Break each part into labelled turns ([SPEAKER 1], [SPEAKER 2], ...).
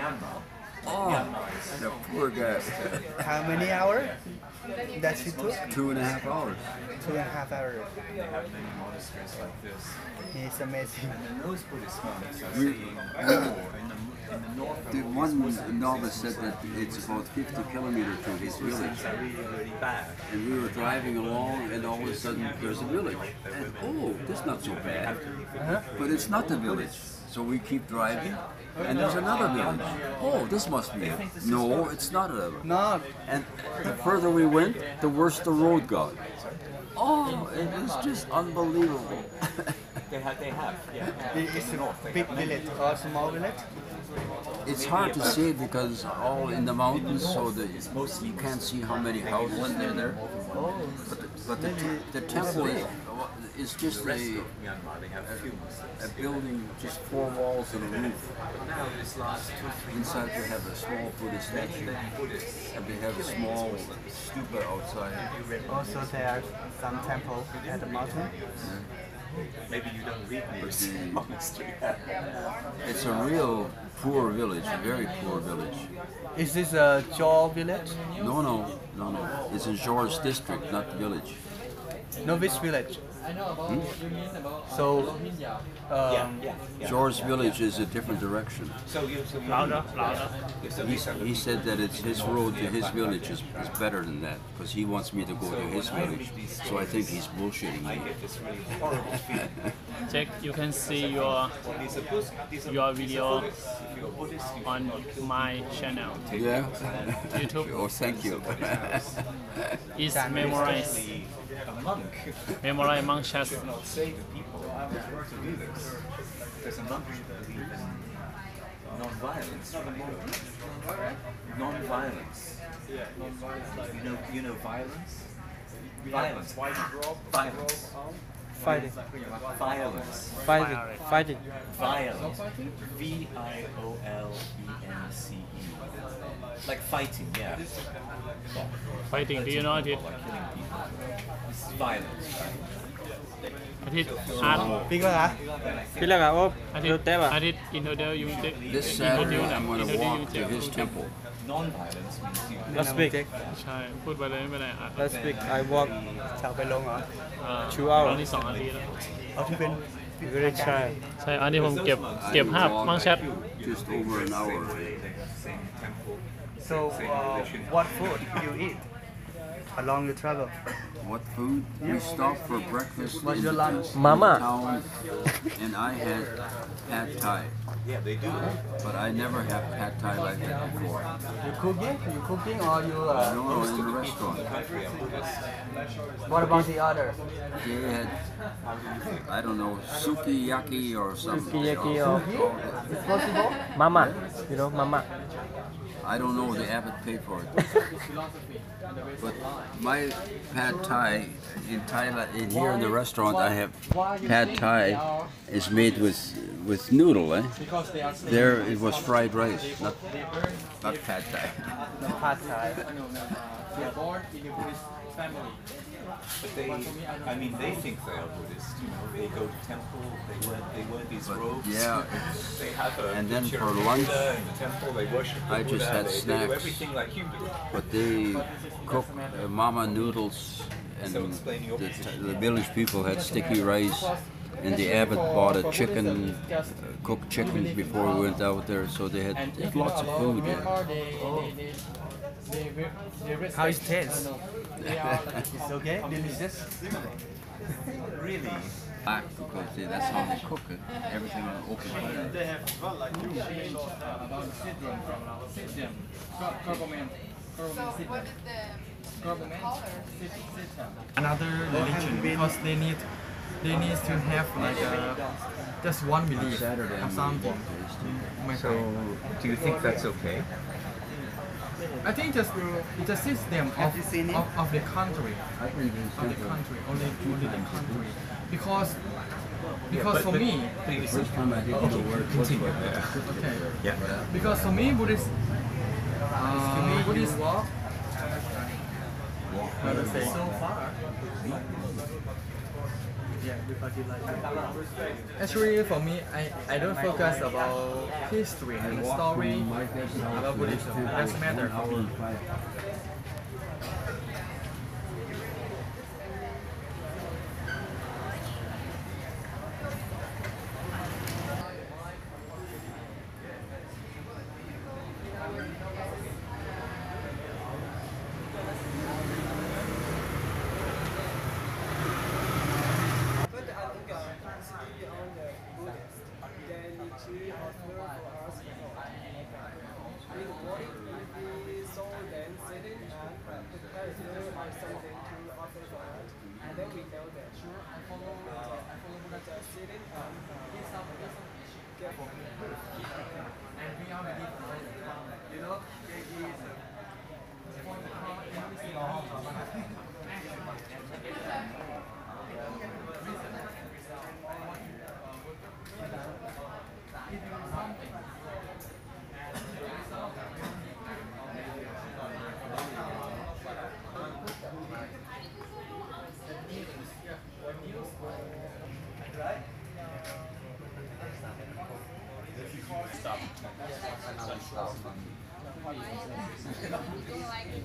[SPEAKER 1] Myanmar.
[SPEAKER 2] Oh,
[SPEAKER 1] Myanmar is
[SPEAKER 2] the poor guy.
[SPEAKER 3] How many hours that you took?
[SPEAKER 2] Two and a half hours.
[SPEAKER 3] Two and a half hours.
[SPEAKER 1] they have many monasteries like this.
[SPEAKER 3] It's amazing.
[SPEAKER 1] And those Buddhist monks are
[SPEAKER 2] We-
[SPEAKER 1] saying in the, north
[SPEAKER 2] The one novice said that it's about 50 kilometers to his village.
[SPEAKER 1] Muslims are really, really bad.
[SPEAKER 2] And we were driving along, and all of a sudden there's a village. And oh, that's not so bad. But it's not the village. So we keep driving, and there's another village. Oh, this must be it. No, it's not a.
[SPEAKER 3] No,
[SPEAKER 2] And the further we went, the worse the road got. Oh, it is just unbelievable.
[SPEAKER 1] They have, they have, yeah.
[SPEAKER 3] it- it's a big village or small village.
[SPEAKER 2] It's hard to say because all in the mountains, so the, you can't see how many houses there there.
[SPEAKER 3] Oh,
[SPEAKER 2] But the, but the, te- the temple is, is just
[SPEAKER 1] rest
[SPEAKER 2] a,
[SPEAKER 1] Myanmar, they have few Muslims.
[SPEAKER 2] a building, just four walls and a roof.
[SPEAKER 1] But now this last two, three
[SPEAKER 2] Inside they have a small Buddhist statue, and they have a small stupa outside.
[SPEAKER 3] also there are some temple at the mountain.
[SPEAKER 1] Maybe you don't read news.
[SPEAKER 2] the-
[SPEAKER 1] Monastery.
[SPEAKER 2] It's a real poor village, a very poor village.
[SPEAKER 3] Is this a Jaw village?
[SPEAKER 2] No, no, no, no. It's in George district, not village.
[SPEAKER 3] No, which village? So,
[SPEAKER 1] yeah,
[SPEAKER 3] um,
[SPEAKER 1] yeah, yeah.
[SPEAKER 2] George village is a different direction.
[SPEAKER 1] So you, so you,
[SPEAKER 4] Louder, louder.
[SPEAKER 2] He,
[SPEAKER 1] these are the
[SPEAKER 2] he said that it's his road to his village is, is better than that because he wants me to go to his village. So I think he's bullshitting me.
[SPEAKER 1] get this really horrible feeling.
[SPEAKER 4] Jack, you can see your
[SPEAKER 1] These are Buddhists, these are,
[SPEAKER 4] your
[SPEAKER 1] these
[SPEAKER 4] video
[SPEAKER 1] Buddhists. If you're a Buddhist, you
[SPEAKER 4] on
[SPEAKER 1] should not kill
[SPEAKER 4] my channel.
[SPEAKER 2] Yeah.
[SPEAKER 4] YouTube
[SPEAKER 2] oh, thank you.
[SPEAKER 4] is memorize
[SPEAKER 1] a monk
[SPEAKER 4] memorize monk
[SPEAKER 1] Say to people, I was to do this. There's a non uh, non-violence. Non-violence. Yeah. Non-violence. You know, you know violence. Violence. Violence.
[SPEAKER 3] Fighting.
[SPEAKER 1] Violence.
[SPEAKER 3] Fighting. Fighting.
[SPEAKER 1] Violence. V I O L E N C E. Like fighting, yeah.
[SPEAKER 4] Fighting. Do you know
[SPEAKER 1] killing people. Violence.
[SPEAKER 4] อาทิตย์อาร์ต
[SPEAKER 3] Big one, huh?
[SPEAKER 5] Pila nga oh,
[SPEAKER 4] อาทิตย์
[SPEAKER 5] Teva.
[SPEAKER 4] อาทิตย์อินโทรเดลยูเด
[SPEAKER 2] This Saturday, I'm going to walk to his temple.
[SPEAKER 1] Non-violence means you
[SPEAKER 5] Let's speak.
[SPEAKER 4] ใช่พูดไปเลยไม่เป็นไรอะ
[SPEAKER 5] Let's speak. I walk
[SPEAKER 3] ชาวไปลงเหรอ
[SPEAKER 4] อ่า
[SPEAKER 5] Two hours
[SPEAKER 4] ตอนนี้สองนาทีแล้ว
[SPEAKER 3] เอาที่เป็น
[SPEAKER 5] very shy.
[SPEAKER 4] ใช่อันนี้ผมเก็บเก็บภาพมั่งแชท
[SPEAKER 2] Just over an hour.
[SPEAKER 1] same temple.
[SPEAKER 3] So, uh, what food you eat along the travel?
[SPEAKER 2] What food? We stopped for breakfast
[SPEAKER 3] What's
[SPEAKER 2] in
[SPEAKER 3] your
[SPEAKER 2] the
[SPEAKER 3] lunch?
[SPEAKER 5] Mama.
[SPEAKER 2] town, and I had pad thai.
[SPEAKER 1] Yeah, they do.
[SPEAKER 2] But I never had pad thai like that before.
[SPEAKER 3] You cooking? You cooking or you?
[SPEAKER 2] No,
[SPEAKER 3] Uh,
[SPEAKER 2] no, in the restaurant.
[SPEAKER 1] Country are Buddhist.
[SPEAKER 3] what about the other?
[SPEAKER 2] They had, I don't know, sukiyaki or something.
[SPEAKER 5] Sukiyaki or
[SPEAKER 3] It's possible.
[SPEAKER 5] Mama. You know, Mama.
[SPEAKER 2] I don't know. The abbot paid for it. But my pad thai in Thailand, in here in the restaurant, I have pad thai is made with with noodle. Eh? There it was fried rice, not not pad thai.
[SPEAKER 3] Pad thai.
[SPEAKER 1] But they, I mean, they think they are Buddhist. You know, they go to temple. They wear they wear these
[SPEAKER 2] But
[SPEAKER 1] robes.
[SPEAKER 2] yeah,
[SPEAKER 1] They have a
[SPEAKER 2] And then for lunch,
[SPEAKER 1] in the temple. They worship the
[SPEAKER 2] I just had
[SPEAKER 1] they, they
[SPEAKER 2] snacks.
[SPEAKER 1] do everything like you do.
[SPEAKER 2] but they cook uh, mama noodles, and
[SPEAKER 1] So
[SPEAKER 2] the, the village people had sticky rice. And the abbot bought a chicken, uh, cooked chicken before we went out there, so they had lots of food. Yeah.
[SPEAKER 3] How is taste? it's okay. Delicious.
[SPEAKER 1] Really?
[SPEAKER 2] Black because they, that's how they cook it. Everything on open fire.
[SPEAKER 6] another religion because they need they need to have like a, just one belief
[SPEAKER 2] Saturday,
[SPEAKER 6] or something.
[SPEAKER 1] So, do you think that's okay?
[SPEAKER 6] I think just it's a system of,
[SPEAKER 3] you seen it?
[SPEAKER 6] of, of the country,
[SPEAKER 2] I think it's
[SPEAKER 6] of the country, only only the country, because because
[SPEAKER 1] but-
[SPEAKER 6] for me,
[SPEAKER 1] Please.
[SPEAKER 2] First time I didn't know where it was.
[SPEAKER 1] Continue.
[SPEAKER 6] okay,
[SPEAKER 1] Yeah.
[SPEAKER 6] because for me Buddhist, uh, Buddhist walk, how to say, so far. Yeah, because you like it. Actually, for me, I, I don't focus about history and story about Buddhism. Doesn't matter for me.
[SPEAKER 7] But I think uh, constantly on the Buddhist, then she offer for us in the morning we be so then sitting and prepare to do like something to offer for us. And then we know that sure I follow the I follow Buddha sitting and get some get
[SPEAKER 6] And we are ready for. You know, it is for the
[SPEAKER 5] I if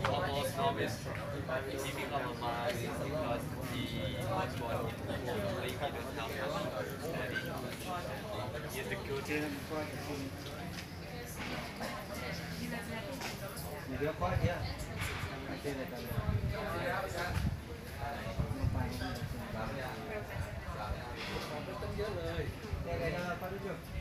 [SPEAKER 5] you
[SPEAKER 3] almost novice. He become a man because he was. He didn't have much study. He had to go to
[SPEAKER 8] Video